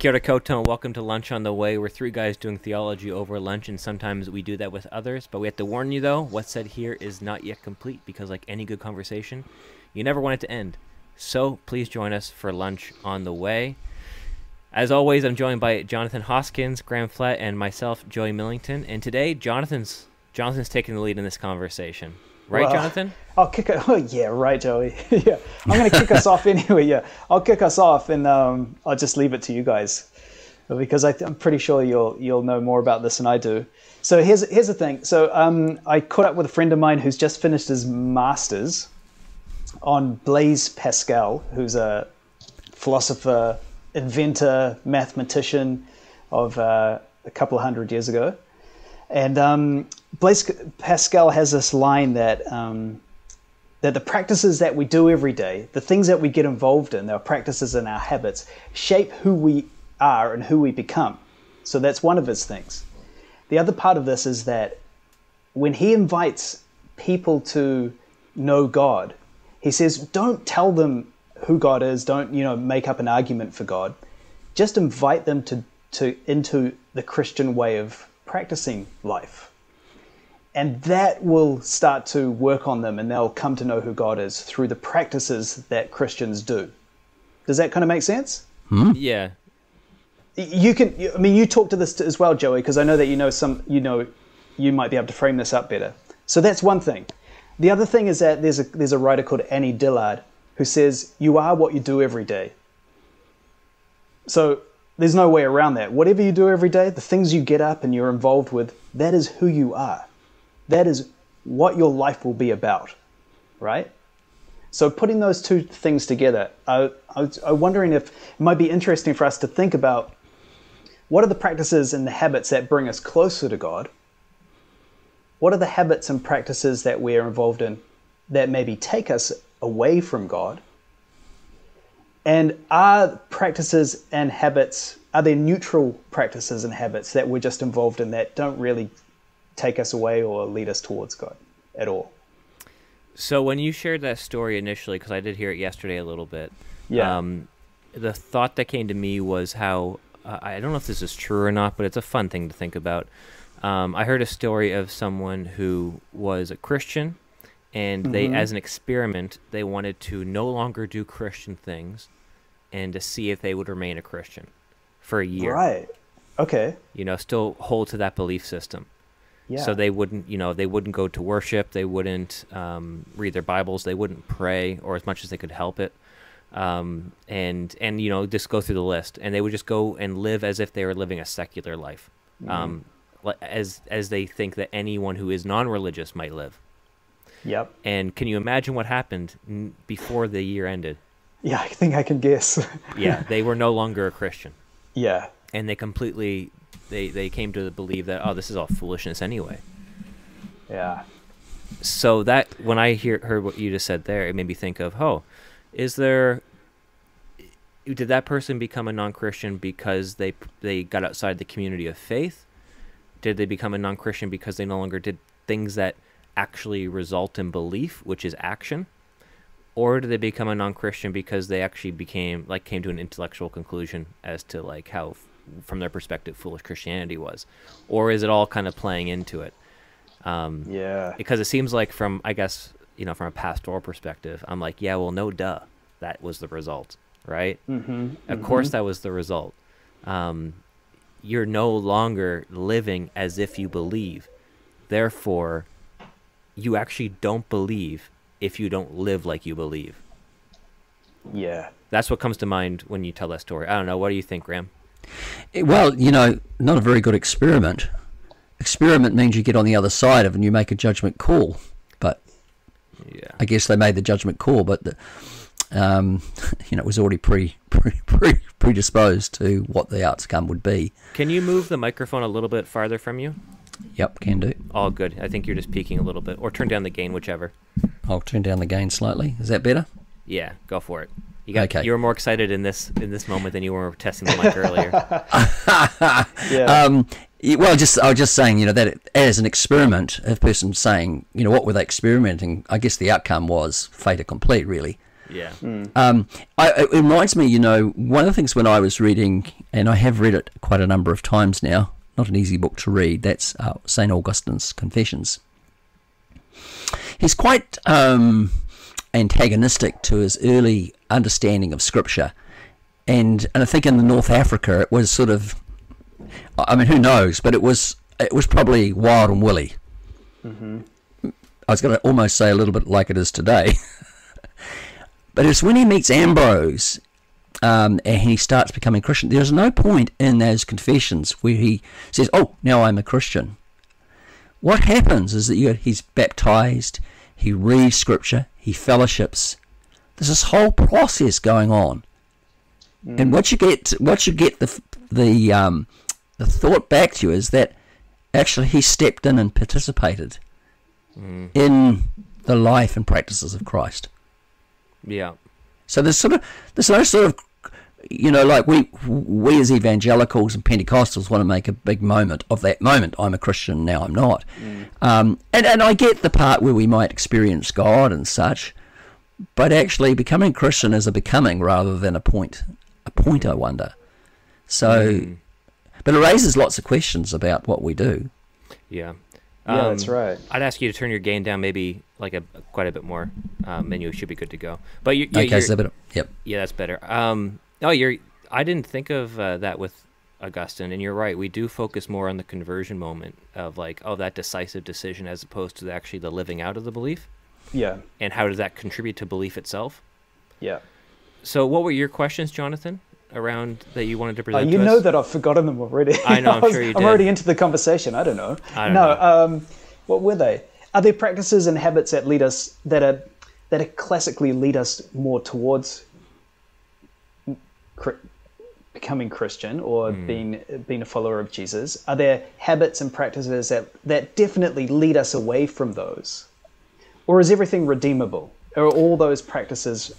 Kia ora koutou and welcome to Lunch on the Way. We're three guys doing theology over lunch, and sometimes we do that with others. But we have to warn you, though, what's said here is not yet complete because, like any good conversation, you never want it to end. So please join us for Lunch on the Way. As always, I'm joined by Jonathan Hoskins, Graham Flett, and myself, Joey Millington. And today, Jonathan's Jonathan's taking the lead in this conversation. Right, Well, Jonathan? I'll kick it. Oh yeah, right, Joey. yeah, I'm gonna kick us off anyway. Yeah, I'll kick us off, and um, I'll just leave it to you guys because I th- I'm pretty sure you'll you'll know more about this than I do. So here's here's the thing. So um, I caught up with a friend of mine who's just finished his masters on Blaise Pascal, who's a philosopher, inventor, mathematician of uh, a couple of hundred years ago. And um, Blaise Pascal has this line that um, that the practices that we do every day, the things that we get involved in, our practices and our habits, shape who we are and who we become. So that's one of his things. The other part of this is that when he invites people to know God, he says, don't tell them who God is, don't you know make up an argument for God. Just invite them to, to into the Christian way of practicing life. And that will start to work on them and they'll come to know who God is through the practices that Christians do. Does that kind of make sense? Hmm? Yeah. you can i mean you talk to this as well joey because i know that you know some you know you might be able to frame this up better so that's one thing the other thing is that there's a there's a writer called annie dillard who says you are what you do every day so there's no way around that whatever you do every day the things you get up and you're involved with that is who you are that is what your life will be about right so putting those two things together, I, I I'm wondering if it might be interesting for us to think about what are the practices and the habits that bring us closer to God? What are the habits and practices that we're involved in that maybe take us away from God? And are practices and habits, are there neutral practices and habits that we're just involved in that don't really take us away or lead us towards God at all? So when you shared that story initially, because I did hear it yesterday a little bit, Yeah. um, the thought that came to me was how uh, I don't know if this is true or not, but it's a fun thing to think about. Um, I heard a story of someone who was a Christian, and they, Mm-hmm. as an experiment, they wanted to no longer do Christian things, and to see if they would remain a Christian for a year. Right. Okay. You know, still hold to that belief system. Yeah. So they wouldn't, you know, they wouldn't go to worship. They wouldn't um, read their Bibles. They wouldn't pray, or as much as they could help it. Um, and and you know, just go through the list, and they would just go and live as if they were living a secular life, um, as as they think that anyone who is non-religious might live. Yep. And can you imagine what happened n- before the year ended? Yeah, I think I can guess. Yeah, they were no longer a Christian, yeah. and they completely they they came to believe that oh, this is all foolishness anyway. Yeah. so that when I hear heard what you just said there, it made me think of, oh, is there did that person become a non-Christian because they they got outside the community of faith? Did they become a non-Christian because they no longer did things that actually result in belief, which is action? Or did they become a non-Christian because they actually became like came to an intellectual conclusion as to like how from their perspective foolish Christianity was? Or is it all kind of playing into it? Um, Yeah. because it seems like from I guess you know from a pastoral perspective, I'm like, yeah, well, no, duh, that was the result, right? Mm-hmm. Of course, that was the result. Um, you're no longer living as if you believe, therefore, you actually don't believe if you don't live like you believe. Yeah. That's what comes to mind when you tell that story. I don't know. What do you think, Graham? Eh, Well, you know, not a very good experiment. Experiment means you get on the other side of it and you make a judgment call. But Yeah. I guess they made the judgment call, but the, um, you know, it was already pre, pre, pre predisposed to what the outcome would be. Can you move the microphone a little bit farther from you? Yep, can do. All good. I think you're just peaking a little bit, or turn down the gain, whichever. I'll turn down the gain slightly. Is that better? Yeah, go for it. You got. Okay. You were more excited in this in this moment than you were testing the mic earlier. Yeah. Um, well, just I was just saying, you know, that it, as an experiment, a person saying, you know, what were they experimenting? I guess the outcome was fait complete, really. Yeah. Um, I, it reminds me, you know, one of the things when I was reading, and I have read it quite a number of times now, not an easy book to read, that's uh, St. Augustine's Confessions. He's quite um, antagonistic to his early understanding of Scripture. And, and I think in the North Africa it was sort of, I mean, who knows, but it was it was probably wild and woolly. I was going to almost say a little bit like it is today. But it's when he meets Ambrose um, and he starts becoming Christian. There's no point in those confessions where he says, "Oh, now I'm a Christian." What happens is that you, he's baptized, he reads Scripture, he fellowships. There's this whole process going on, and what you get, what you get the the um, the thought back to you is that actually he stepped in and participated in the life and practices of Christ. Yeah. So there's sort of there's no sort of you know like we we as evangelicals and Pentecostals want to make a big moment of that moment. I'm a Christian now. I'm not. Um, and and I get the part where we might experience God and such, but actually becoming Christian is a becoming rather than a point. A point. I wonder. So, but it raises lots of questions about what we do. Yeah. Yeah, that's Um, right. I'd ask you to turn your gain down maybe like a quite a bit more, um, and you should be good to go. But you, yeah, okay, you're- so but yep. yeah, that's better. Um, oh, you're. I didn't think of uh, that with Augustine, and you're right. We do focus more on the conversion moment of like, oh, that decisive decision, as opposed to actually the living out of the belief, Yeah, and how does that contribute to belief itself? yeah. So, what were your questions, Jonathan, around that you wanted to Uh, present? you to know us? that I've forgotten them already. I know, I'm was- sure you I'm already into the conversation. I don't know. I don't no, know. Um, what were they? Are there practices and habits that lead us that are that are classically lead us more towards cr- becoming Christian or Hmm. being being a follower of Jesus? Are there habits and practices that that definitely lead us away from those, or is everything redeemable? Are all those practices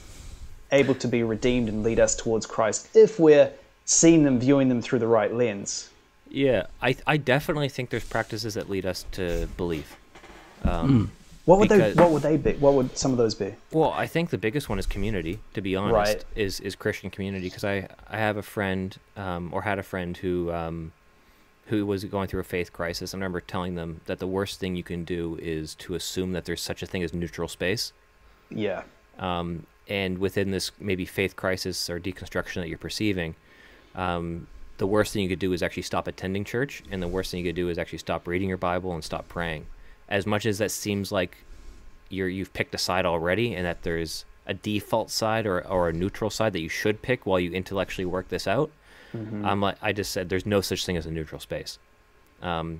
able to be redeemed and lead us towards Christ if we're seeing them, viewing them through the right lens? Yeah, I I definitely think there's practices that lead us to belief. What would Because- they? What would they be? What would some of those be? Well, I think the biggest one is community. To be honest, Right. is is Christian community because I I have a friend um, or had a friend who um, who was going through a faith crisis. I remember telling them that the worst thing you can do is to assume that there's such a thing as neutral space. Yeah, Um, and within this maybe faith crisis or deconstruction that you're perceiving, um, the worst thing you could do is actually stop attending church, and the worst thing you could do is actually stop reading your Bible and stop praying. As much as that seems like you're you've picked a side already, and that there's a default side or or a neutral side that you should pick while you intellectually work this out. I'm like I just said, there's no such thing as a neutral space. Um,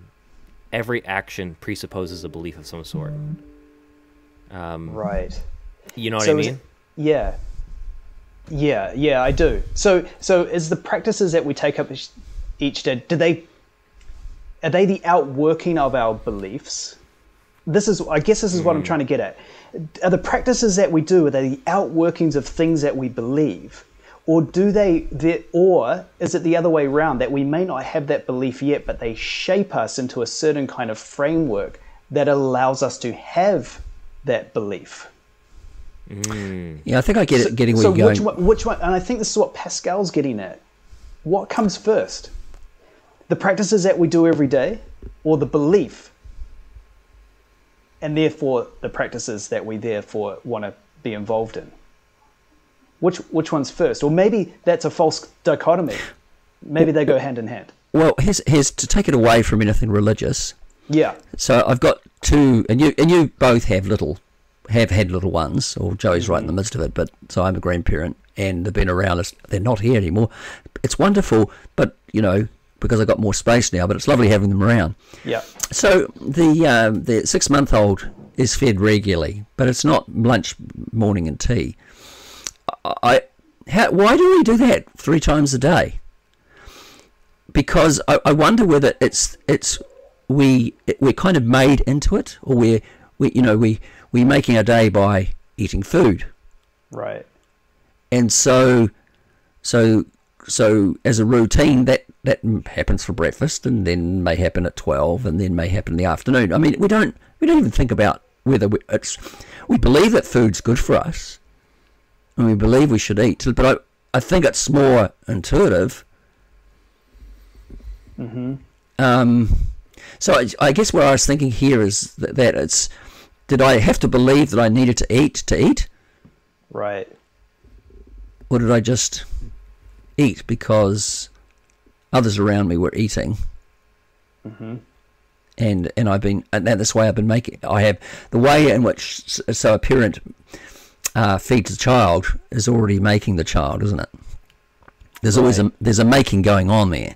every action presupposes a belief of some sort. Um, right. You know what So I mean? it- Yeah, yeah, yeah. I do. So, so is the practices that we take up each- each day? Do they? Are they the outworking of our beliefs? This is, I guess, this is what I'm trying to get at. Are the practices that we do are they the outworkings of things that we believe, or do they? they or is it the other way around that we may not have that belief yet, but they shape us into a certain kind of framework that allows us to have that belief? Mm. Yeah, I think I get it. Getting where so you're which going. one, which one? And I think this is what Pascal's getting at. What comes first? The practices that we do every day, or the belief, and therefore the practices that we therefore want to be involved in. Which which one's first? Or maybe that's a false dichotomy. Maybe they go hand in hand. Well, here's, here's to take it away from anything religious. Yeah, So I've got two, and you and you both have little, have had little ones, or Joey's right in the midst of it. But so I'm a grandparent, and they've been around us. They're not here anymore. It's wonderful, but you know, because I've got more space now. But it's lovely having them around. yeah, So the um, the six month old is fed regularly, but it's not lunch, morning, and tea. I how, why do we do that three times a day? Because I, I wonder whether it's it's we we're kind of made into it, or we're we you know we we're making our day by eating food, right. and so so so as a routine that that happens for breakfast and then may happen at 12 and then may happen in the afternoon i mean we don't we don't even think about whether we, it's we believe that food's good for us and we believe we should eat. But I, I think it's more intuitive. Mm-hmm. Um, so I, I guess what I was thinking here is that, that it's did I have to believe that I needed to eat to eat, Right. or did I just eat because others around me were eating? Mm-hmm. and and I've been and that's why I've been making I have the way in which so a parent uh, feeds the child is already making the child, isn't it? There's always a there's a making going on there.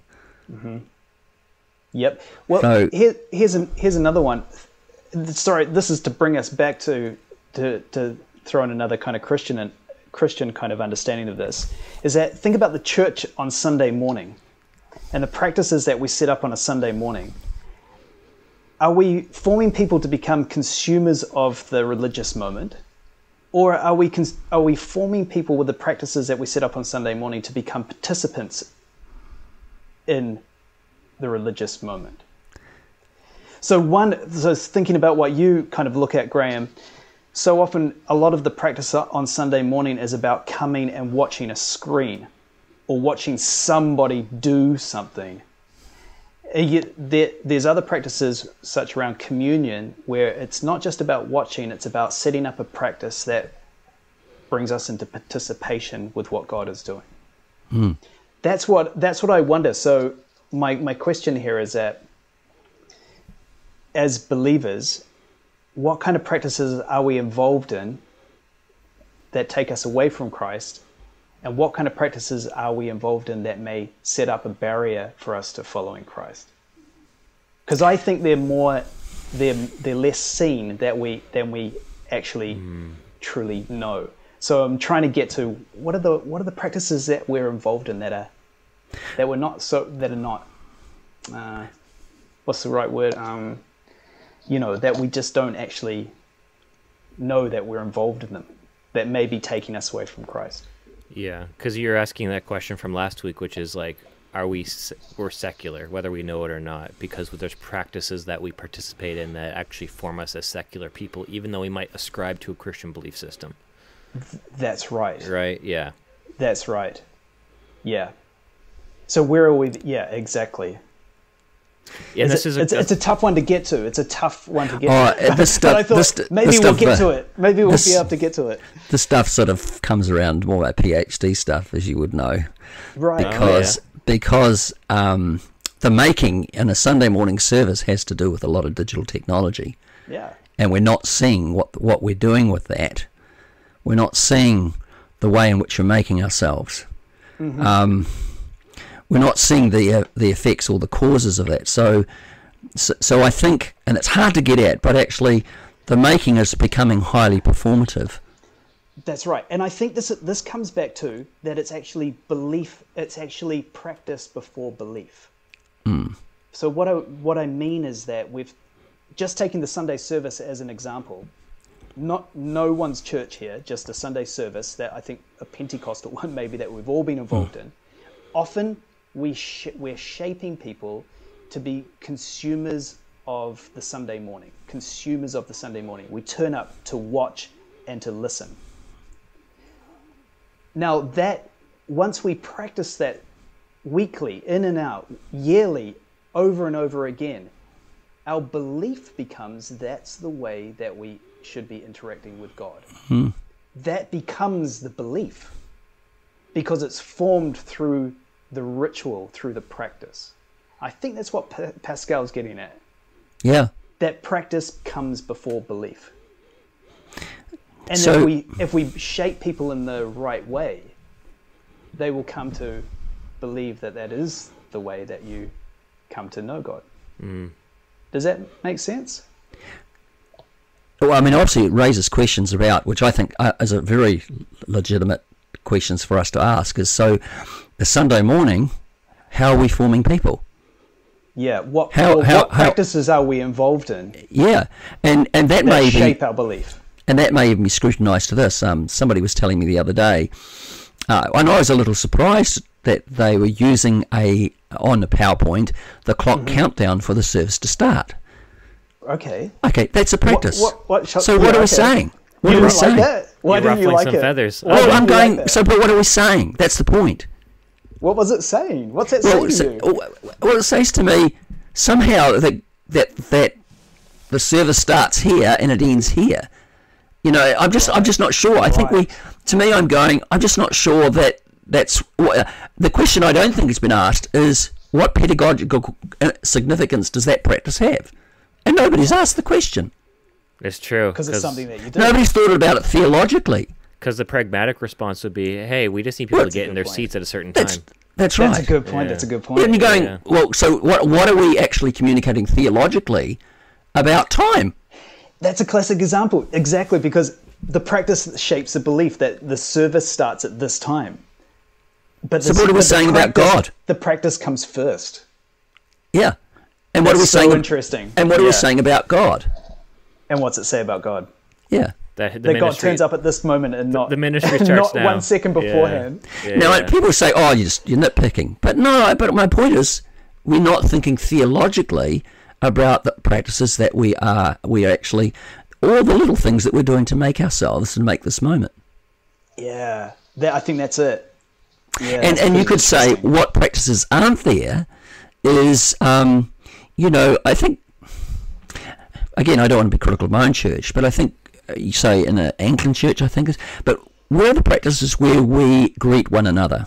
Yep. Well, So- here, here's an, here's another one. Sorry, this is to bring us back to to to throw in another kind of Christian and Christian kind of understanding of this. Is that think about the church on Sunday morning, and the practices that we set up on a Sunday morning. Are we forming people to become consumers of the religious moment, or are we cons- are we forming people with the practices that we set up on Sunday morning to become participants in the religious moment. So one, so thinking about what you kind of look at, Graham. So often, a lot of the practice on Sunday morning is about coming and watching a screen, or watching somebody do something. Yet there, there's other practices, such around communion, where it's not just about watching; it's about setting up a practice that brings us into participation with what God is doing. Hmm. That's what that's what I wonder. So my my question here is that as believers, what kind of practices are we involved in that take us away from Christ? And what kind of practices are we involved in that may set up a barrier for us to following Christ? Because I think they're more they're they're less seen that we than we actually truly know. So I'm trying to get to what are the what are the practices that we're involved in that are that we're not so that are not uh, what's the right word um, you know that we just don't actually know that we're involved in them that may be taking us away from Christ. Yeah, because you're asking that question from last week, which is like, are we we're secular, whether we know it or not? Because there's practices that we participate in that actually form us as secular people, even though we might ascribe to a Christian belief system. That's right. Right? Yeah. That's right. Yeah. So where are we? Yeah, exactly. Yeah. It's, this a, is a, it's, it's a tough one to get to. It's a tough one to get Oh, to. uh, this but I stuff- thought this- maybe this we'll stuff, get uh, to it. Maybe we'll this- be able to get to it. The stuff sort of comes around more like PhD stuff, as you would know, Right. because because um, the making in a Sunday morning service has to do with a lot of digital technology. yeah. and we're not seeing what what we're doing with that. We're not seeing the way in which we're making ourselves. Um, we're not seeing the uh, the effects or the causes of that. So, so, so I think, and it's hard to get at, but actually, the making is becoming highly performative. That's right, and I think this this comes back to that it's actually belief. It's actually practice before belief. So what I what I mean is that we've just taking the Sunday service as an example. Not no one's church here, just a Sunday service that I think a Pentecostal one maybe that we've all been involved in. Often we sh- we're shaping people to be consumers of the Sunday morning, consumers of the Sunday morning. We turn up to watch and to listen. Now that once we practice that weekly, in and out, yearly, over and over again, our belief becomes that's the way that we should be interacting with God. Hmm. That becomes the belief because it's formed through the ritual, through the practice. I think that's what Pa- Pascal's getting at. Yeah. That practice comes before belief. And So- if we if we shape people in the right way, they will come to believe that that is the way that you come to know God. Mm. Does that make sense? Well, I mean, obviously, it raises questions about which I think are, is a very legitimate questions for us to ask. Is so, the Sunday morning, how are we forming people? Yeah. What How- or how- what how- practices are we involved in Yeah, and and that, that may be shape our belief? and that may even be scrutinised to this. Um, somebody was telling me the other day, uh, and I was a little surprised that they were using a on the PowerPoint the clock Mm-hmm. countdown for the service to start. Okay. Okay, that's a practice. what- what shall- so yeah, what are we okay. saying? What you are we like saying? that? Why You're didn't you like some it? feathers. Why Well, didn't I'm you like going. so, but what are we saying? That's the point. What was it saying? What's it Well, saying to you? well, it says to me somehow that that that the service starts here and it ends here. You know, I'm just I'm just not sure. I think we, to me, I'm going. I'm just not sure that that's what, the question. I don't think has been asked is what pedagogical uh, significance does that practice have? And nobody's asked the question. It's true Because it's something that you do. Nobody's thought about it theologically. Because the pragmatic response would be, "Hey, we just need people Well, to get in their point. seats at a certain That's time." that's right. That's a good point. Yeah. That's a good point. Then you're going, Yeah. well, so what, what are we actually communicating theologically about time? That's a classic example. Exactly, because the practice shapes the belief that the service starts at this time. But So the- what are we but the saying about God? The practice comes first. Yeah. And what are we so saying? interesting. And what are we saying about God? And what's it say about God? Yeah. That the That God turns up at this moment and not the ministry not now. one second beforehand. Yeah, Now, yeah. people say, "Oh, you're just you're nitpicking," but no. But my point is, we're not thinking theologically about the practices that we are. We are actually all the little things that we're doing to make ourselves and make this moment. Yeah, that, I think that's it. Yeah, and that's and you could say what practices aren't there is um, you know I think again I don't want to be critical of my own church but I think you say in an Anglican church I think is but where are the practices where we greet one another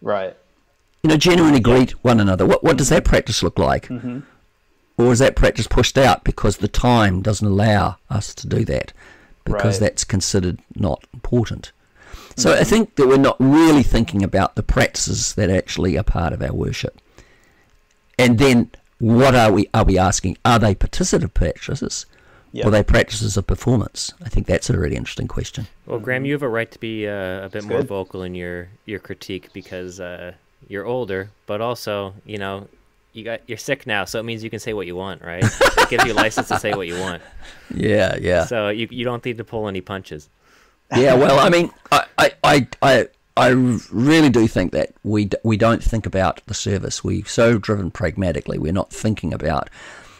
right. you know genuinely greet one another what what does that practice look like Mm-hmm. or is that practice pushed out because the time doesn't allow us to do that because Right. that's considered not important so I think that we're not really thinking about the practices that actually are part of our worship. And then what are we are we asking? Are they participative practices Yeah. or are they practices of performance? I think that's a really interesting question. Well, Graham, you have a right to be uh, a bit more good. vocal in your your critique because uh, you're older, but also, you know, you got you're sick now, so it means you can say what you want, right? it gives you license to say what you want, Yeah, yeah. so you you don't need to pull any punches. yeah, well, I mean, I, I, I, I, I really do think that we d- we don't think about the service. We're so driven pragmatically. We're not thinking about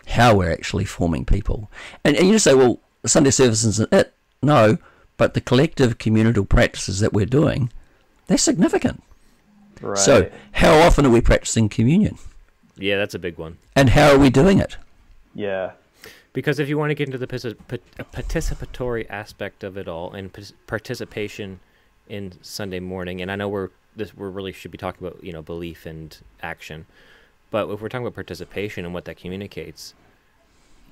how we're actually forming people. And, and you say, well, Sunday service isn't uh, it? No, but the collective communal practices that we're doing, they're significant. Right. So, how often are we practicing communion? Yeah, that's a big one. And how are we doing it? yeah. Because if you want to get into the participatory aspect of it all and participation in Sunday morning, and I know we're this we really should be talking about you know belief and action, but if we're talking about participation and what that communicates,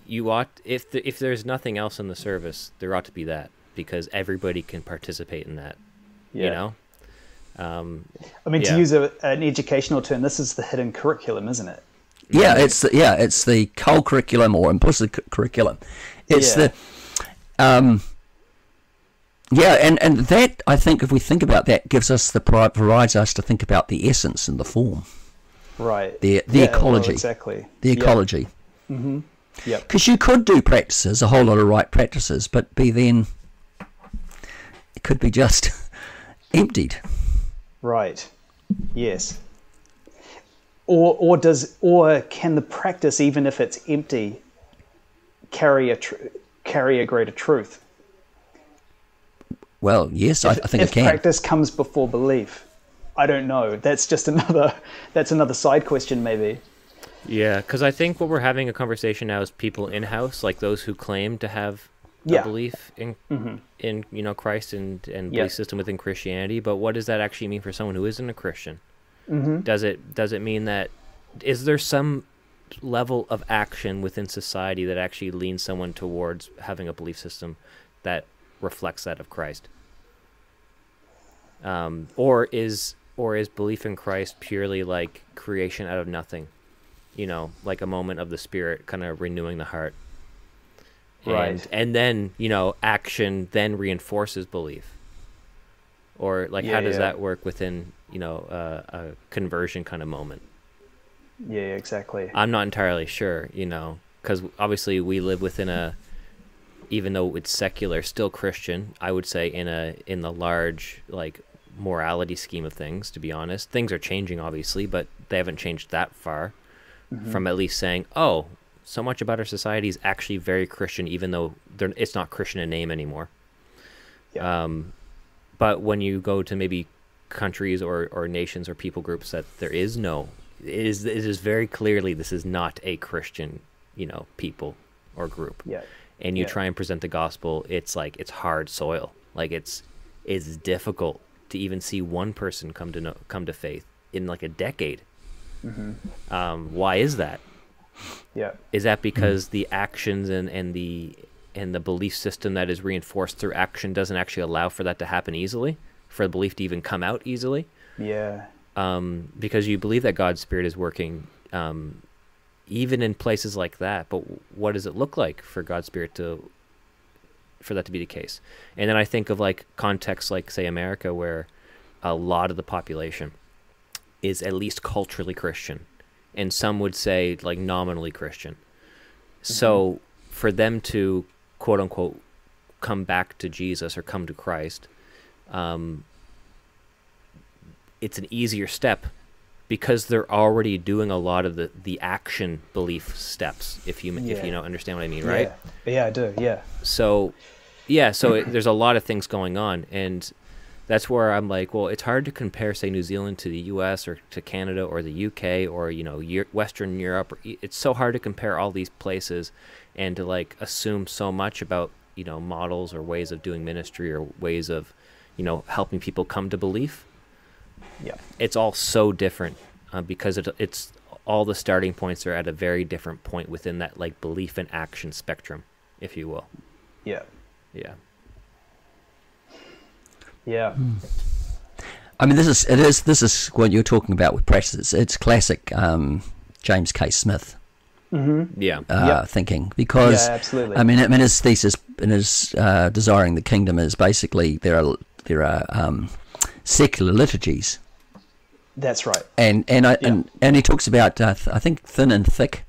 you ought if the, if there's nothing else in the service, there ought to be that because everybody can participate in that. Yeah. You know, um, I mean, Yeah. to use a, an educational term, this is the hidden curriculum, isn't it? Yeah, it's the, yeah, it's the co-curriculum or implicit cu- curriculum. It's Yeah. the um, yeah, and and that I think if we think about that, gives us the provides us to think about the essence and the form, Right. the the Yeah, well, ecology, exactly. the ecology. Mm-hmm. Yep. Because you could do practices, a whole lot of right practices, but be then it could be just emptied. Right. Yes. Or or does or can the practice, even if it's empty, carry a tr- carry a greater truth? Well, yes, I, I think if it can. practice comes before belief, I don't know. That's just another. That's another side question, maybe. yeah, because I think what we're having a conversation now is people in house, like those who claim to have Yeah. Mm-hmm. a belief in in you know Christ and and Yeah. belief system within Christianity. But what does that actually mean for someone who isn't a Christian? Mm-hmm. Does it does it mean that is there some level of action within society that actually leans someone towards having a belief system that reflects that of Christ? Um, or is or is belief in Christ purely like creation out of nothing? You know, like a moment of the spirit kind of renewing the heart. And, Right. and then, you know, action then reinforces belief. Or like Yeah, how does yeah. that work within, you know, uh, a conversion kind of moment? Yeah, exactly. I'm not entirely sure, you know, because obviously we live within a, even though it's secular, still Christian. I would say in a in the large like morality scheme of things. To be honest, things are changing obviously, but they haven't changed that far from at least saying, oh, so much about our society is actually very Christian, even though they're, it's not Christian in name anymore. Yeah. Um, but when you go to maybe countries or, or nations or people groups that there is no, it is it is very clearly this is not a Christian, you know, people or group. Yeah. And you Yeah. try and present the gospel, it's like it's hard soil. Like it's it's difficult to even see one person come to know come to faith in like a decade. Mm-hmm. Um, why is that? Yeah. Is that because the actions and, and the and the belief system that is reinforced through action doesn't actually allow for that to happen easily, for the belief to even come out easily? Yeah. Um, because you believe that God's spirit is working, um, even in places like that. But what does it look like for God's spirit to for that to be the case? And then I think of like contexts like say America, where a lot of the population is at least culturally Christian, and some would say like nominally Christian. So for them to quote unquote come back to Jesus or come to Christ, um, it's an easier step because they're already doing a lot of the, the action belief steps. If you if you know understand what I mean, right? Yeah. yeah, I do. Yeah. So, yeah, so it, there's a lot of things going on, and that's where I'm like, well, it's hard to compare, say, New Zealand to the U.S. or to Canada or the U.K. or you know Western Europe. It's so hard to compare all these places and to like assume so much about you know models or ways of doing ministry or ways of you know helping people come to belief. Yeah. It's all so different uh, because it, it's all the starting points are at a very different point within that like belief and action spectrum, if you will. Yeah. Yeah. Yeah. I mean, this is it is this is what you're talking about with practices. It's classic um, James K. Smith Yeah. uh, Yeah. thinking because Yeah, absolutely. I mean, I mean, his thesis in his uh, desiring the kingdom is basically there are there are um, secular liturgies, That's right. and and I, Yeah. and and he talks about uh, th- I think thin and thick.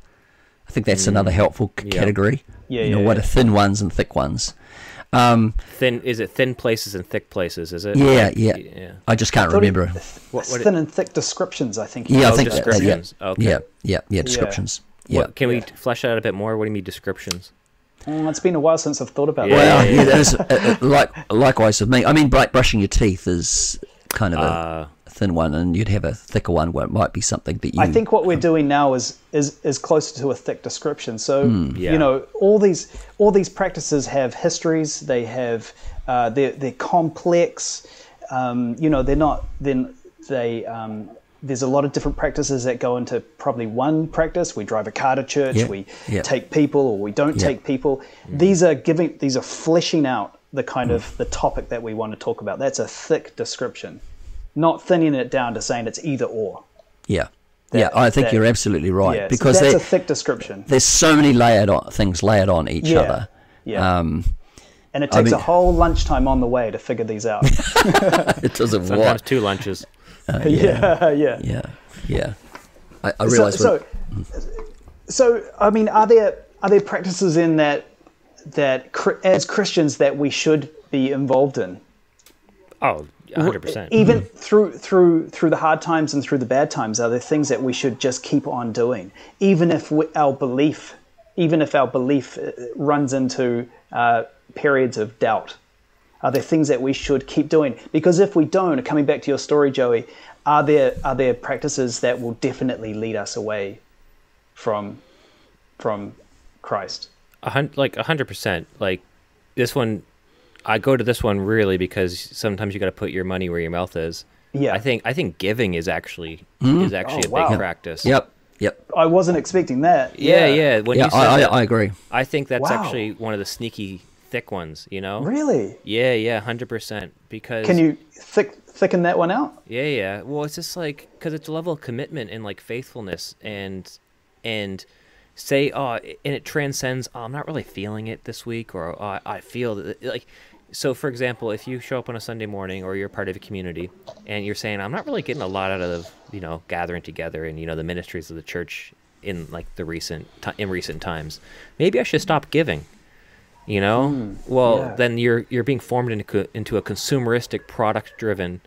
I think that's another helpful c- Yeah. category. Yeah, you know yeah, what yeah. are thin ones and thick ones. Um, Thin is it thin places and thick places? Is it? Yeah, Like, yeah. yeah. I just can't Thought he- remember. What- what it- thin and thick descriptions, I think. Yeah, I think that, that- yeah, descriptions. Okay. yeah, yeah, yeah, descriptions. Yeah. What, can we flesh that out a bit more? What do you mean descriptions? Mm, it's been a while since I've thought about Yeah, Well, that. yeah, that is, uh, uh, like likewise with me. I mean, like brushing your teeth is kind of a Uh, thin one, and you'd have a thicker one where it might be something that you. I think what we're doing now is is is closer to a thick description. So Yeah. you know, all these all these practices have histories. They have uh, they're they're complex. Um, you know, they're not then they. Um, there's a lot of different practices that go into probably one practice. We drive a car to church. Yeah, We yeah. take people, or we don't Yeah. take people. These are giving. These are fleshing out the kind of the topic that we want to talk about. That's a thick description, not thinning it down to saying it's either or. yeah, yeah. I think that- you're absolutely right Yeah, so because that's they, a thick description. there's so many layered on, things layered on each Yeah, other. yeah. Um, And it takes mean- a whole lunchtime on the way to figure these out. it doesn't sometimes what. two lunches. yeah, yeah. Yeah, yeah. I, I realize. so, so, I mean, are there are there practices in that that as Christians that we should be involved in, Oh, 100%. even through through through the hard times and through the bad times? Are there things that we should just keep on doing, even if we, our belief, even if our belief uh, runs into uh, periods of doubt? Are there things that we should keep doing? Because if we don't, coming back to your story, Joey, are there are there practices that will definitely lead us away from from Christ? a hun- like a hundred percent. Like this one, I go to this one really because sometimes you got to put your money where your mouth is. Yeah. I think I think giving is actually hmm? is actually Oh, a big wow. practice. Yep, yep. I wasn't expecting that. Yeah, yeah. When Yeah, you said I, I, that, I agree. I think that's Wow. actually one of the sneaky thick ones. You know? Really? Yeah, yeah, hundred percent. Because Can you thick, thicken that one out? Yeah, yeah. Well, it's just like because it's a level of commitment and like faithfulness and and say oh and it transcends oh, i'm not really feeling it this week or oh, I- i feel that like so for example if you show up on a sunday morning or you're part of a community and you're saying i'm not really getting a lot out of you know gathering together and you know the ministries of the church in like the recent in recent times maybe i should stop giving you know? Well yeah. then you're you're being formed into, into a consumeristic product driven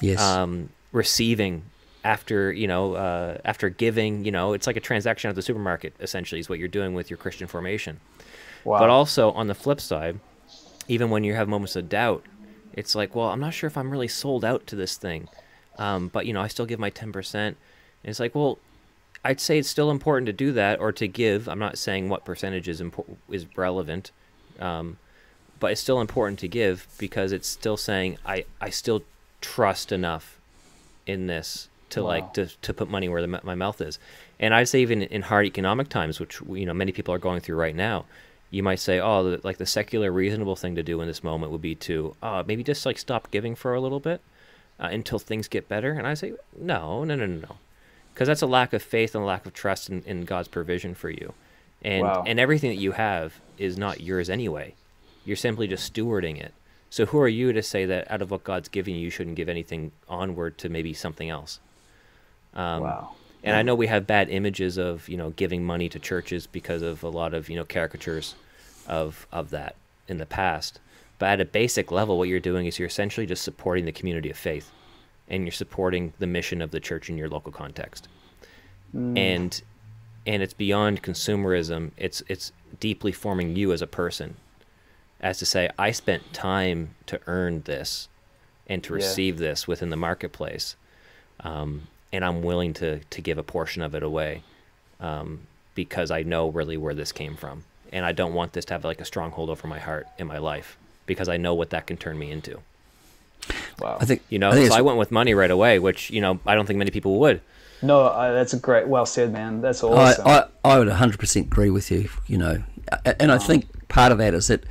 Yes. um, receiving after you know uh, after giving you know? It's like a transaction at the supermarket essentially is what you're doing with your christian formation. Wow. but also on the flip side even when you have moments of doubt it's like well i'm not sure if i'm really sold out to this thing. Um, but you know i still give my 10% and it's like well i'd say it's still important to do that or to give. I'm not saying what percentage is impor- is relevant um, but it's still important to give because it's still saying i i still trust enough in this to Wow. like to, to put money where the, my mouth is. And i'd say even in hard economic times which you know many people are going through right now you might say oh the, like the secular reasonable thing to do in this moment would be to uh, maybe just like stop giving for a little bit uh, until things get better. And i say no no no no no. Because that's a lack of faith and a lack of trust in, in god's provision for you and Wow. and everything that you have is not yours anyway you're simply just stewarding it so who are you to say that out of what god's giving you you shouldn't give anything onward to maybe something else um, wow. and I know we have bad images of you know giving money to churches because of a lot of you know caricatures of of that in the past. But at a basic level, what you're doing is you're essentially just supporting the community of faith, and you're supporting the mission of the church in your local context. And and it's beyond consumerism. It's it's deeply forming you as a person, as to say, I spent time to earn this, and to Yeah. receive this within the marketplace um, and I'm willing to to give a portion of it away um, because I know really where this came from, and I don't want this to have like a stronghold over my heart in my life because I know what that can turn me into. Wow. I think You know, I think so I went with money right away, which you know I don't think many people would. No, I, that's a great. Well said, man. That's I, awesome. I, I would 100% agree with you, you know. And I think part of that is that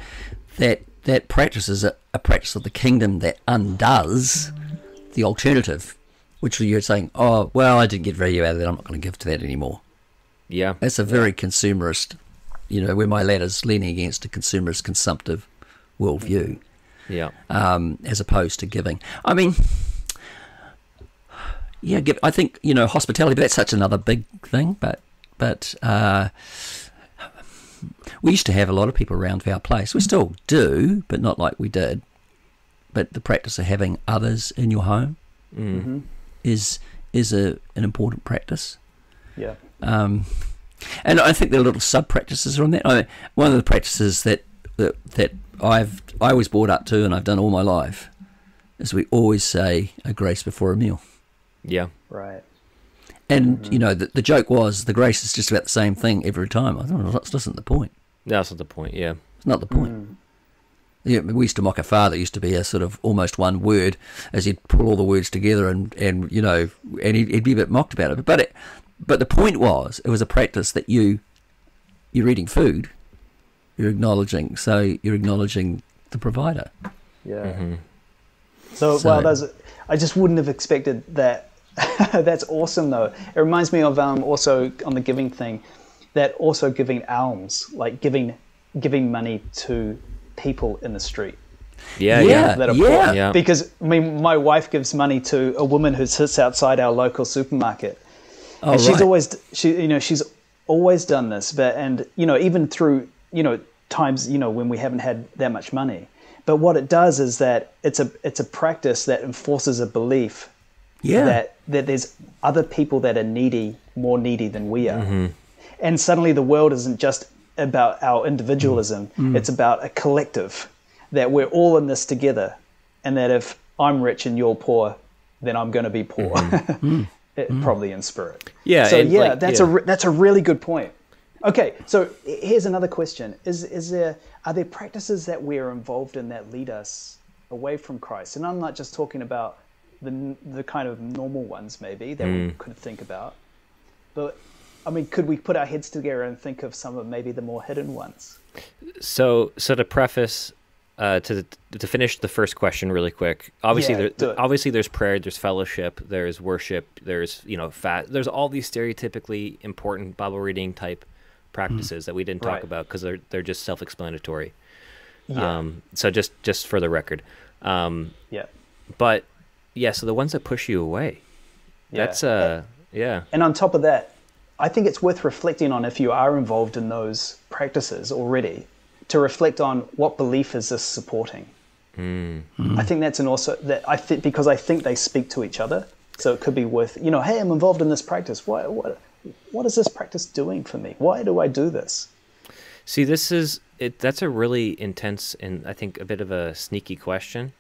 that, that practice is a, a practice of the kingdom that undoes the alternative, which you're saying, oh, well, I didn't get value out of that, I'm not going to give to that anymore. Yeah, That's a very consumerist, you know, where my ladder's leaning against a consumerist, consumptive worldview yeah, um, as opposed to giving. I mean, yeah, give, I think you know hospitality, but that's such another big thing. But but uh, we used to have a lot of people around our place. We still do, but not like we did. But the practice of having others in your home Mm-hmm. is is a an important practice. yeah. Um, and I think there are little sub practices on that. I mean, one of the practices that, that that I've I was brought up to and I've done all my life is we always say a grace before a meal. Yeah, Right. And you know the, the joke was the grace is just about the same thing every time. I thought that's not the point. that's not the point. Yeah, It's not the point. Yeah, we used to mock a father. It used to be a sort of almost one word, as he'd pull all the words together, and, and you know, and he'd, he'd be a bit mocked about it. But it, but the point was, it was a practice that you, you're eating food, you're acknowledging. So you're acknowledging the provider. Yeah. Mm-hmm. So, So- well, that's, I just wouldn't have expected that. that's awesome, though. It reminds me of um, also on the giving thing, that also giving alms, like giving giving money to people in the street. yeah, Yeah. yeah, that are yeah. Yeah. Because I mean, my wife gives money to a woman who sits outside our local supermarket, Oh, and she's right. always she you know she's always done this. But and you know even through you know times you know when we haven't had that much money. But what it does is that it's a it's a practice that enforces a belief yeah. that that there's other people that are needy, more needy than we are, Mm-hmm. and suddenly the world isn't just about our individualism; Mm. it's about a collective. That we're all in this together, and that if I'm rich and you're poor, then I'm going to be poor, It- probably in spirit. Mm-hmm. Yeah, So yeah, like, that's yeah. a re- that's a really good point. Okay, so here's another question: Is is there are there practices that we're involved in that lead us away from Christ? And I'm not just talking about the the kind of normal ones maybe that we Mm. could think about, but I mean, could we put our heads together and think of some of maybe the more hidden ones? So, so to preface, uh, to to finish the first question really quick. Obviously, Yeah, there, obviously there's prayer, there's fellowship, there's worship, there's you know fat, there's all these stereotypically important Bible reading type practices that we didn't talk Right. about because they're they're just self-explanatory. Yeah, Um, so just just for the record, um, yeah, but yeah, so the ones that push you away, yeah. that's uh, yeah, And on top of that, I think it's worth reflecting on if you are involved in those practices already, to reflect on what belief is this supporting. I think that's an also that I think because I think they speak to each other. So it could be with, you know, hey, I'm involved in this practice. What, what, what is this practice doing for me? Why do I do this? See, this is it. That's a really intense and I think a bit of a sneaky question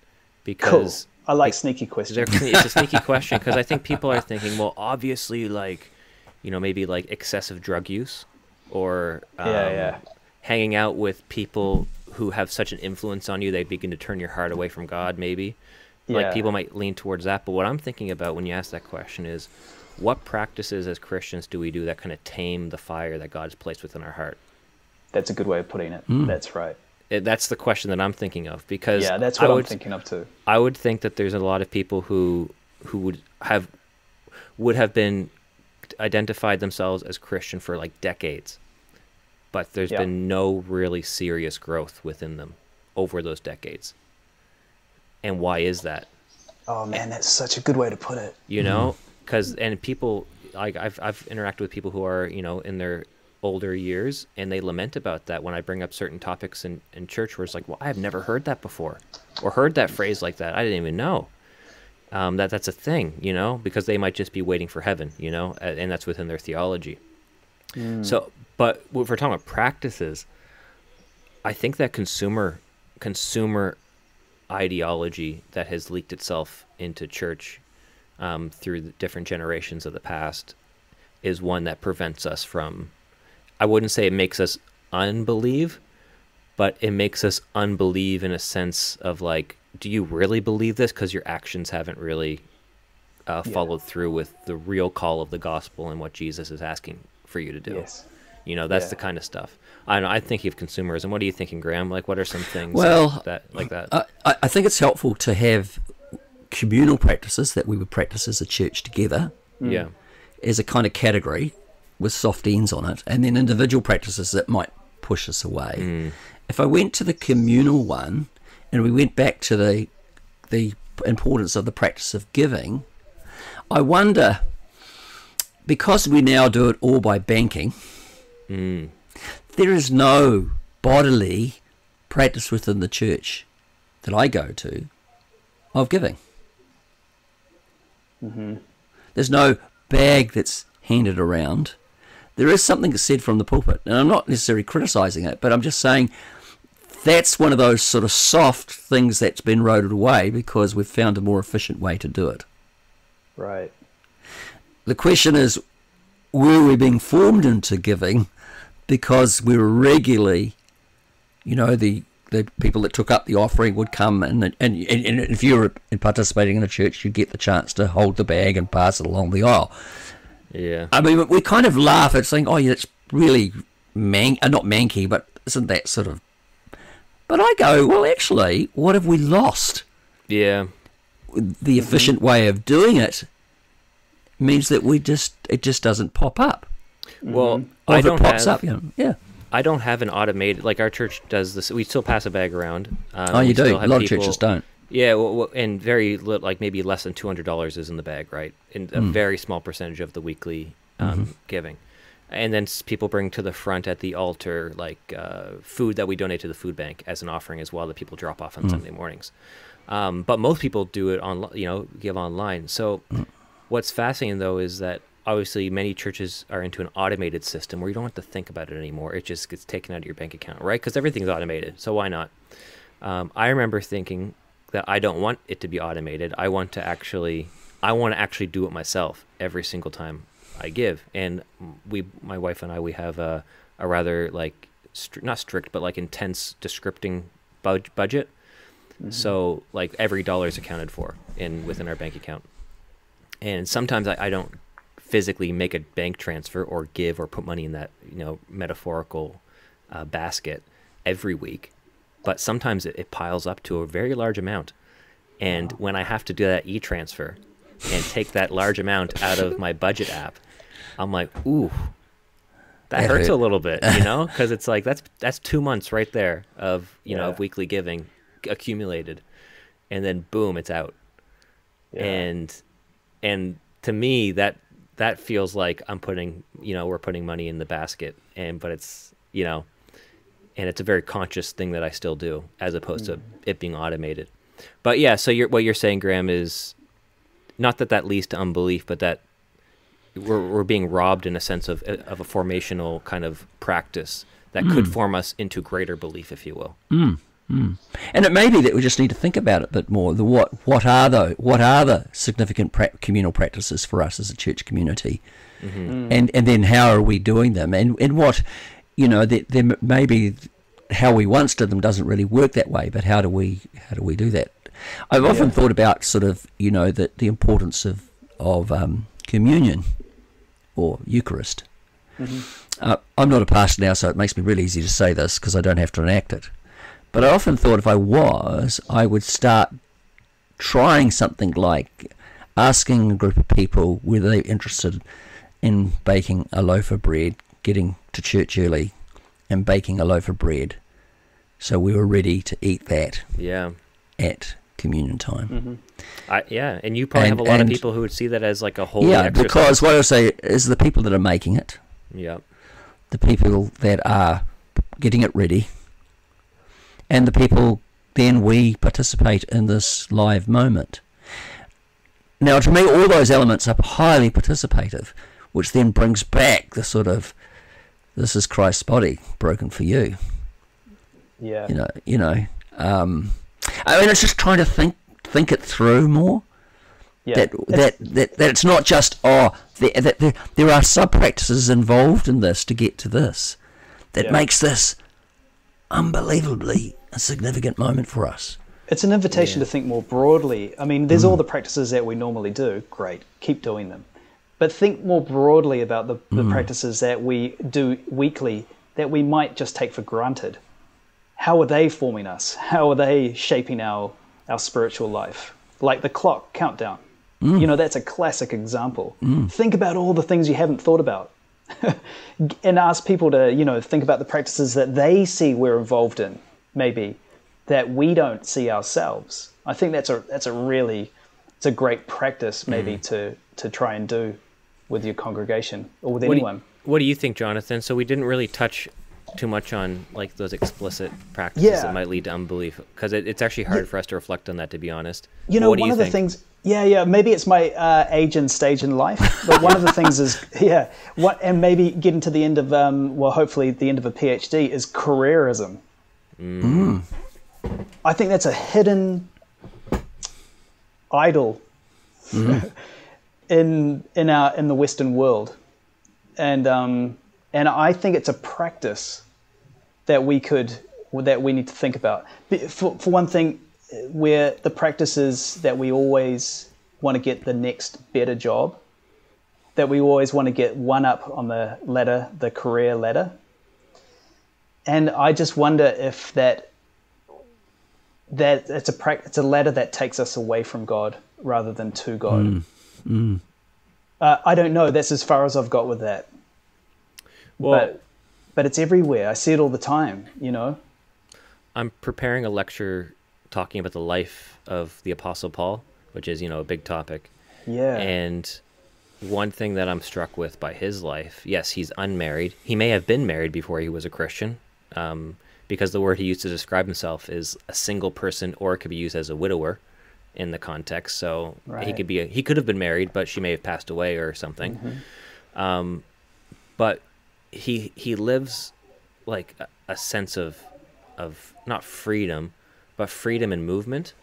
Cool. Because I like sneaky questions. it's a sneaky question because I think people are thinking, well, obviously, like, you know, maybe like excessive drug use or um, Yeah, yeah. hanging out with people who have such an influence on you they begin to turn your heart away from God. Maybe Yeah. like people might lean towards that. But what I'm thinking about when you ask that question is, what practices as Christians do we do that kind of tame the fire that God's placed within our heart? That's a good way of putting it. Hmm. That's right. It, that's the question that I'm thinking of because Yeah, that's I what I'm thinking of too. I would think that there's a lot of people who who would have would have been identified themselves as Christian for like decades, but there's Yeah. been no really serious growth within them over those decades. And why is that? Oh man, that's such a good way to put it. You know, mm-hmm. because and people like I've I've interacted with people who are you know in their older years and they lament about that when I bring up certain topics in, in church where it's like, well, I've never heard that before or heard that phrase like that. I didn't even know um, that that's a thing, you know, because they might just be waiting for heaven, you know, and that's within their theology. So, but if we're talking about practices, I think that consumer consumer ideology that has leaked itself into church um, through the different generations of the past is one that prevents us from. I wouldn't say it makes us unbelieve, but it makes us unbelieve in a sense of like, do you really believe this? Because your actions haven't really uh, Yeah. followed through with the real call of the gospel and what Jesus is asking for you to do. Yes. You know, that's Yeah. the kind of stuff. I don't know. I think of consumerism. What are you thinking, Graeme? Like, what are some things Well, that like that? I, I I think it's helpful to have communal practices that we would practice as a church together yeah, as a kind of category with soft ends on it, and then individual practices that might push us away. Mm. If I went to the communal one and we went back to the the importance of the practice of giving, I wonder because we now do it all by banking, mm. there is no bodily practice within the church that I go to of giving. Mm-hmm. There's no bag that's handed around. There is something said from the pulpit, and I'm not necessarily criticizing it, but I'm just saying that's one of those sort of soft things that's been eroded away because we've found a more efficient way to do it. Right. The question is, were we being formed into giving because we were regularly, you know, the the people that took up the offering would come and and, and, and if you were participating in a church, you'd get the chance to hold the bag and pass it along the aisle. Yeah, I mean, we kind of laugh at saying, "Oh, yeah, it's really man, uh, not manky, but isn't that sort of?" But I go, well, actually, what have we lost? yeah. The efficient way of doing it means that we just it just doesn't pop up. Well, I don't it pops have, up, you know, yeah. I don't have an automated like our church does this. We still pass a bag around. Um, Oh, you do. A lot of churches don't. Yeah, well, and very li- like maybe less than two hundred dollars is in the bag, right? And a very small percentage of the weekly um, Mm-hmm. giving, and then people bring to the front at the altar like uh, food that we donate to the food bank as an offering as well that people drop off on Hmm. Sunday mornings. Um, but most people do it on, you know, give online. So Hmm. what's fascinating though is that obviously many churches are into an automated system where you don't have to think about it anymore. It just gets taken out of your bank account, right? Because everything's automated. So why not? Um, I remember thinking that I don't want it to be automated. I want to actually, I want to actually do it myself every single time I give. And we, my wife and I, we have a, a rather like str- not strict, but like intense descripting bud- budget. So like every dollar is accounted for in within our bank account. And sometimes I, I don't physically make a bank transfer or give or put money in that you know metaphorical uh, basket every week but sometimes it, it piles up to a very large amount. And when i have to do that e-transfer and take that large amount out of my budget app i'm like ooh that hurts a little bit you know? Because it's like that's that's two months right there of you know of weekly giving accumulated. And then boom it's out. Yeah. and and to me that that feels like i'm putting you know we're putting money in the basket. And but it's you know and it's a very conscious thing that i still do as opposed to mm. it being automated. But yeah so you're what you're saying graeme is not that that leads to unbelief, but that we're we're being robbed in a sense of of a formational kind of practice that could mm. form us into greater belief, if you will. Mm, and it may be that we just need to think about it a bit more. The what what are the what are the significant pra- communal practices for us as a church community, mm-hmm. and and then how are we doing them? And and what you know, there, maybe how we once did them doesn't really work that way. But how do we how do we do that? I've often thought about sort of you know the the importance of of um, communion or Eucharist. Uh, I'm not a pastor now, so it makes me really easy to say this because I don't have to enact it. But I often thought if I was, I would start trying something like asking a group of people whether they're interested in baking a loaf of bread, getting to church early, and baking a loaf of bread. So we were ready to eat that Yeah. at communion time. Mm-hmm. I, yeah, and you probably And- have a lot of people who would see that as like a holy yeah, exercise. because what I say is the people that are making it, yeah, the people that are getting it ready, and the people then we participate in this live moment. Now, to me, all those elements are highly participative, which then brings back the sort of this is Christ's body broken for you. Yeah. You know, you know. Um, I mean, it's just trying to think think it through more. yeah. That, It's- that that that it's not just oh there, that there, there are sub practices involved in this to get to this that Yeah. makes this unbelievably a significant moment for us. It's an invitation Yeah. to think more broadly. I mean, there's all the practices that we normally do. Great, keep doing them. But think more broadly about the, the mm. practices that we do weekly that we might just take for granted. How are they forming us? How are they shaping our, our spiritual life? Like the clock countdown. Mm. You know, that's a classic example. Mm. Think about all the things you haven't thought about. and ask people to, you know, think about the practices that they see we're involved in, maybe that we don't see ourselves. I think that's a that's a really it's a great practice maybe to to try and do with your congregation or with what do, anyone. you, what do you think, Jonathan? So we didn't really touch too much on like those explicit practices Yeah. that might lead to unbelief because it, it's actually hard for us to reflect on that, to be honest. You know, what one you of the think? things. Yeah, yeah. Maybe it's my uh, age and stage in life, but one of the things is yeah. What and maybe getting to the end of um, well, hopefully the end of a PhD is careerism. I think that's a hidden idol in in our in the Western world, and um, and I think it's a practice that we could that we need to think about. For for one thing, where the practice is that we always want to get the next better job, that we always want to get one up on the ladder, the career ladder. And I just wonder if that that it's a prac- it's a ladder that takes us away from God rather than to God. Uh, I don't know. That's as far as I've got with that. Well, but but it's everywhere. I see it all the time. You know. I'm preparing a lecture talking about the life of the Apostle Paul, which is, you know, a big topic. Yeah. And one thing that I'm struck with by his life, yes, he's unmarried. He may have been married before he was a Christian, um, because the word he used to describe himself is a single person, or it could be used as a widower in the context. So he could be a, he could have been married, but she may have passed away or something. Um, but he he lives like a, a sense of of not freedom, but freedom and movement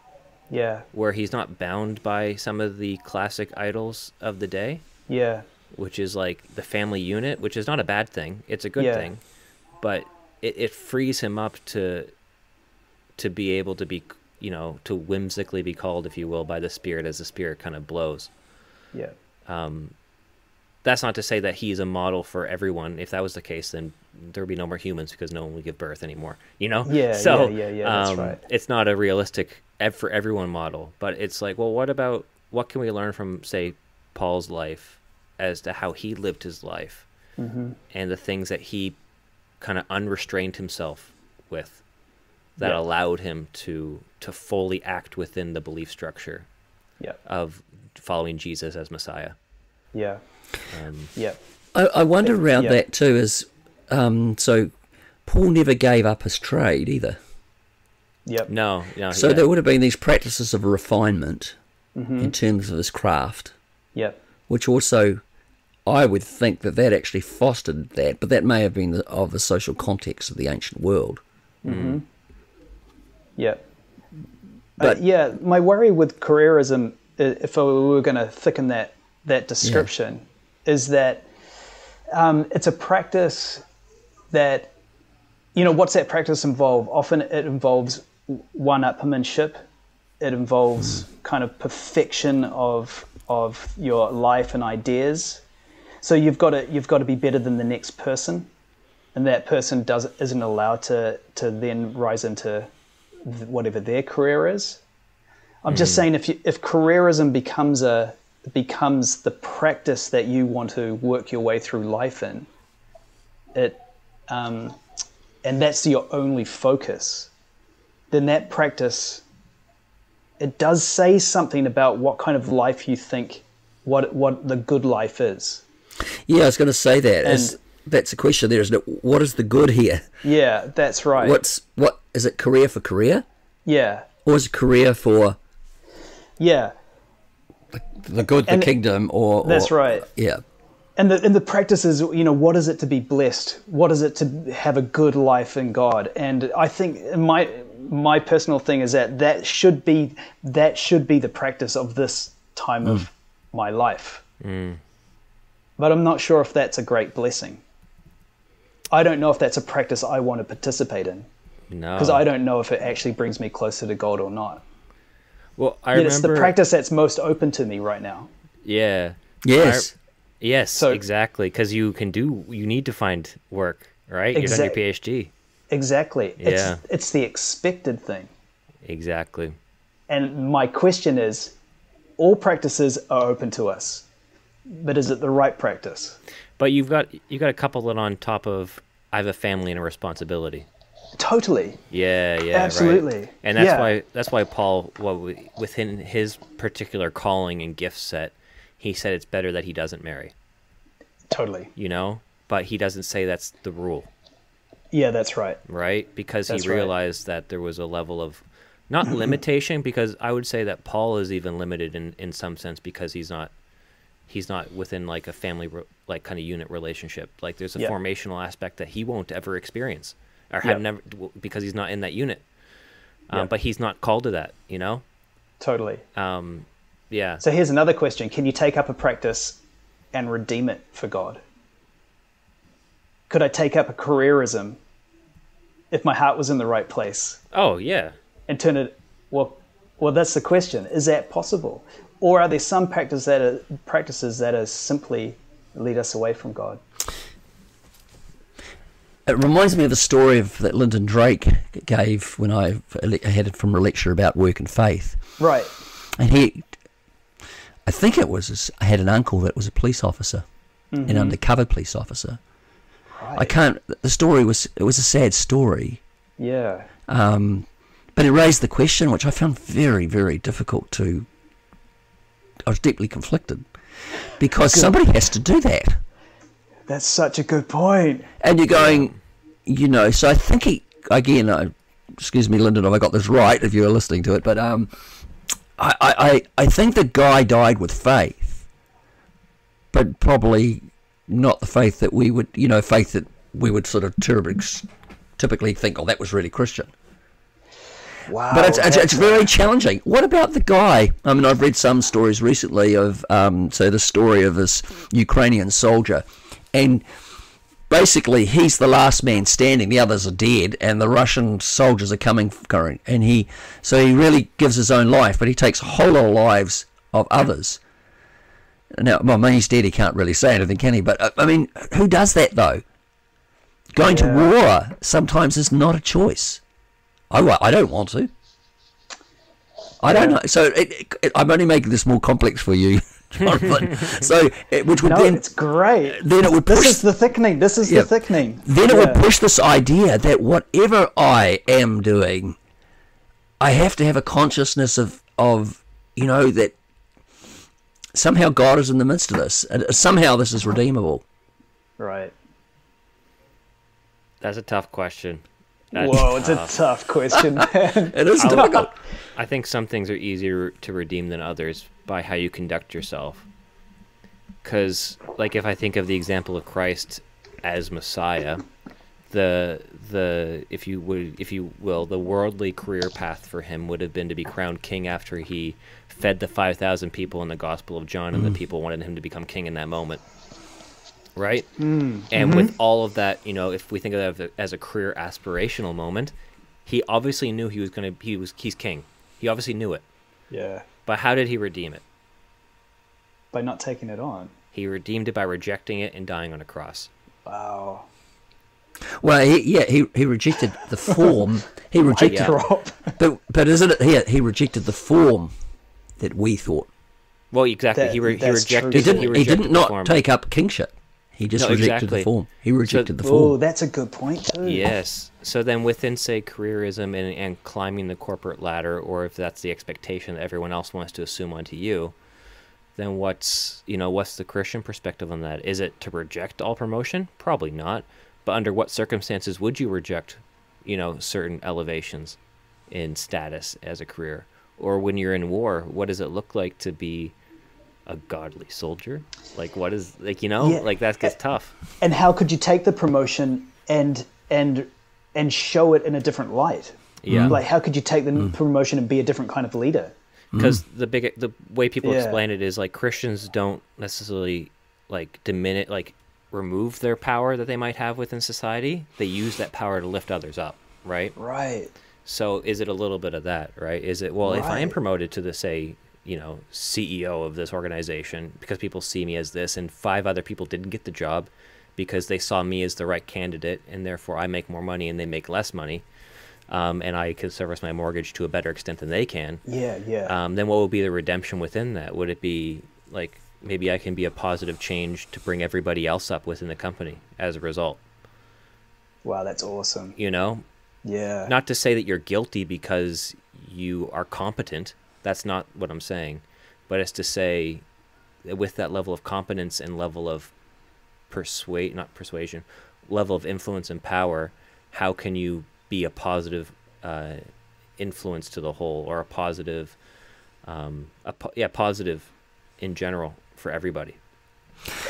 yeah. where he's not bound by some of the classic idols of the day, Yeah. which is like the family unit, which is not a bad thing. It's a good Yeah. thing, but it, it frees him up to to be able to be, you know, to whimsically be called, if you will, by the spirit as the spirit kind of blows. Yeah. Um, That's not to say that he's a model for everyone. If that was the case, then there would be no more humans because no one would give birth anymore. You know? Yeah, So, yeah, yeah, yeah, that's um, right. It's not a realistic for everyone model, but it's like, well, what about what can we learn from, say, Paul's life as to how he lived his life Mm-hmm. and the things that he kind of unrestrained himself with that Yeah. allowed him to to fully act within the belief structure Yeah. of following Jesus as Messiah. Yeah. Um, Yeah. I, I wonder around yeah. that too. Is um, so Paul never gave up his trade either. Yep. no, no. So yeah. there would have been these practices of refinement in terms of his craft, Yep. which also I would think that that actually fostered that, but that may have been the, of the social context of the ancient world. Yeah. But- uh, yeah, my worry with careerism, if we were going to thicken that that description, is that um, it's a practice that, you know, what's that practice involve? Often it involves one-upmanship. It involves kind of perfection of of your life and ideas. So you've got to you've got to be better than the next person, and that person does isn't allowed to to then rise into whatever their career is. I'm just saying if you, if careerism becomes a becomes the practice that you want to work your way through life in, it um, and that's your only focus, then that practice it does say something about what kind of life you think what what the good life is. Yeah, I was going to say that. And- that's a question there, isn't it? What is the good here? Yeah, that's right. What's what is it? Career for career, yeah, or is it career for yeah, the good, the And- kingdom, or that's or- right. Yeah, and the and the practice is you know what is it to be blessed? What is it to have a good life in god? And i think my my personal thing is that that should be that should be the practice of this time of mm. my life. Mm. But i'm not sure if that's a great blessing. I don't know if that's a practice i want to participate in No. because i don't know if it actually brings me closer to god or not well, I Yet remember. it's the practice that's most open to me right now Yeah. yes, Yes, So- exactly. Because you can do. You need to find work, right? You're done your PhD. exactly Yeah. it's it's the expected thing Exactly. And my question is all practices are open to us, but is it the right practice? But you've got you got to couple it on top of I have a family and a responsibility. Totally. Yeah, yeah, right. Absolutely. And that's Yeah. why that's why Paul, what we, within his particular calling and gift set, he said it's better that he doesn't marry. Totally. You know, but he doesn't say that's the rule, Yeah, that's right. right? Because That's he right. realized that there was a level of not limitation, because I would say that Paul is even limited in in some sense because he's not he's not within like a family like kind of unit relationship. Like there's a formational aspect that he won't ever experience or have never because he's not in that unit. Um, Yeah. But he's not called to that, you know. Totally. Um, yeah. So here's another question Can you take up a practice and redeem it for God? Could I take up a careerism if my heart was in the right place oh yeah. and turn it? Well, well, that's the question. Is that possible? Or are there some practice that are, practices that are simply lead us away from God? It reminds me of the story of that Lyndon Drake gave when I had it from a lecture about work and faith. Right. And he, I think it was, I had an uncle that was a police officer, an undercover police officer. Right. I can't, the story was, it was a sad story. Yeah. Um, but it raised the question, which I found very, very difficult to. I was deeply conflicted because somebody has to do that, That's such a good point. and you're going, you know. So I think he again. I, excuse me, Lyndon, if I got this right, if you were listening to it, but um, I, I, I I think the guy died with faith, but probably not the faith that we would, you know, faith that we would sort of typically typically think, oh, that was really Christian. Wow. But it's, it's, it's very challenging. What about the guy? I mean, I've read some stories recently of, um, so the story of this Ukrainian soldier, and basically he's the last man standing. The others are dead, and the Russian soldiers are coming, coming, and he, so he really gives his own life, but he takes a whole lot of lives of others. Now, well, I mean, he's dead. He can't really say anything, can he? But uh, I mean, who does that though? Going to war sometimes is not a choice. I, I don't want to. I don't know. So it, it, I'm only making this more complex for you, Jonathan. so it, which would No, then it's great. then it would Push, This is the thickening. This is Yeah. the thickening. then it Yeah. would push this idea that whatever I am doing, I have to have a consciousness of of you know that somehow God is in the midst of this, and somehow this is redeemable. Right. That's a tough question. That's Whoa, it's a tough. tough question, man. It is difficult. I think some things are easier to redeem than others by how you conduct yourself. Because, like, if I think of the example of Christ as Messiah, the the if you would if you will the worldly career path for him would have been to be crowned king after he fed the five thousand people in the Gospel of John, and the mm. people wanted him to become king in that moment. Right, mm. and mm-hmm. with all of that, you know, if we think of it as a career aspirational moment, he obviously knew he was gonna he was he's king. He obviously knew it. yeah, But how did he redeem it? by not taking it on. He redeemed it by rejecting it and dying on a cross. Wow. Well, he, yeah, he he rejected the form. He rejected, Yeah. Drop. but but isn't it here? He rejected the form that we thought. Well, exactly. That- he, re- he that's true. rejected. He He didn't. He, rejected didn't the not form. take up kingship. He just No, rejected exactly. the form. He rejected the form. Oh, that's a good point too. Yes. So then, within say careerism and, and climbing the corporate ladder, or if that's the expectation that everyone else wants to assume onto you, then what's you know what's the Christian perspective on that? Is it to reject all promotion? Probably not. But under what circumstances would you reject, you know, certain elevations in status as a career? Or when you're in war, what does it look like to be a godly soldier? Like what is like you know Yeah. like that gets tough. And how could you take the promotion and and and show it in a different light? Yeah. Mm-hmm. Like how could you take the mm. promotion and be a different kind of leader? Mm-hmm. because the big the way people Yeah. explain it is like Christians don't necessarily like diminish like remove their power that they might have within society. They use that power to lift others up, right? Right. So is it a little bit of that, right? Is it well, if I am promoted to the say, you know, CEO of this organization because people see me as this and five other people didn't get the job because they saw me as the right candidate and therefore I make more money and they make less money. Um, and I can service my mortgage to a better extent than they can Yeah, yeah. um, then what would be the redemption within that? Would it be like maybe I can be a positive change to bring everybody else up within the company as a result? wow, that's awesome. You know, Yeah. not to say that you're guilty because you are competent. That's not what I'm saying, but it's to say with that level of competence and level of persuade, not persuasion, level of influence and power, how can you be a positive uh, influence to the whole or a positive, um, a po- yeah, positive in general for everybody,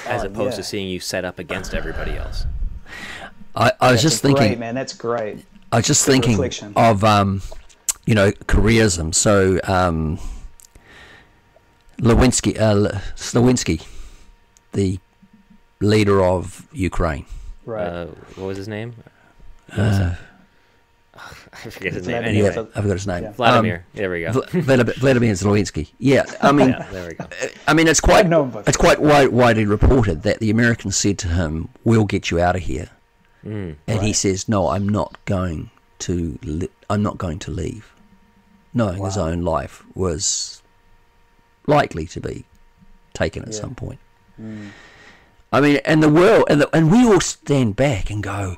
as Oh, opposed yeah. to seeing you set up against everybody else. I, I was That's just thinking. great, man. That's great. I was just Good thinking reflection. of um, you know, careerism. So um, Lewinsky, uh, Le- the leader of Ukraine. Right. Uh, what was his name? Uh, I forget his name. Vladimir. yeah, Anyway, I've got his name. Yeah. Vladimir. there we go. Um, Vladimir, Vladimir Zelensky. Yeah, I mean, yeah, there we go. I mean, it's quite known it's quite wide, widely reported that the Americans said to him, "We'll get you out of here," Mm. and he says, "No, I'm not going to. Li- I'm not going to leave," knowing his own life was likely to be taken at Yeah. some point. I mean, and the world, and, the, and we all stand back and go,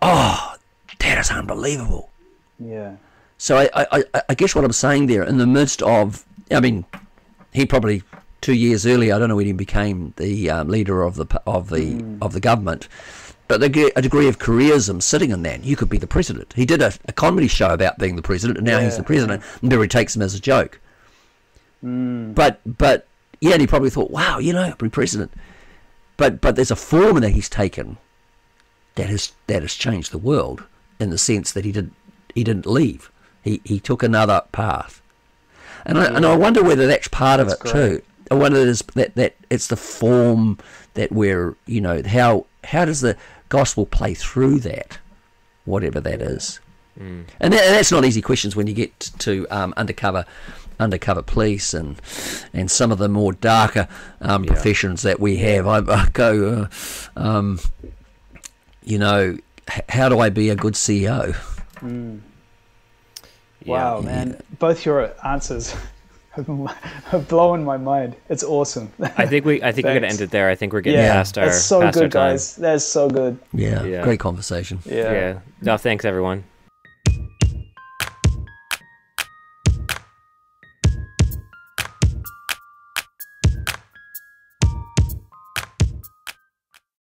"Oh, that is unbelievable." yeah. So I, I, I- I guess what I'm saying there, in the midst of, I mean, he probably two years earlier, I don't know when he became the um, leader of the of the of the government, but a degree of careerism sitting in that. You could be the president. He did a, a comedy show about being the president, and now he's the president, and everybody takes him as a joke. Hmm. But but yeah, and he probably thought, wow, you know, I'll be president. But but there's a form that he's taken that has that has changed the world in the sense that he did he didn't leave. He he took another path, and I, and I wonder whether that's part of That's it too. I wonder is that that it's the form that we're you know how how does the gospel play through that, whatever that is. Mm. And, that, and that's not easy questions when you get to um, undercover undercover police and and some of the more darker um, Yeah. professions that we have. I, I go, uh, um, you know, h- how do I be a good E CEO? Wow, Yeah. man. Both your answers have blown my mind. It's awesome. I think we I think we're gonna end it there. I think we're getting yeah, past our that's so past our good, time. guys. That's so good. Yeah, Yeah. great conversation. Yeah. Yeah. No, thanks everyone.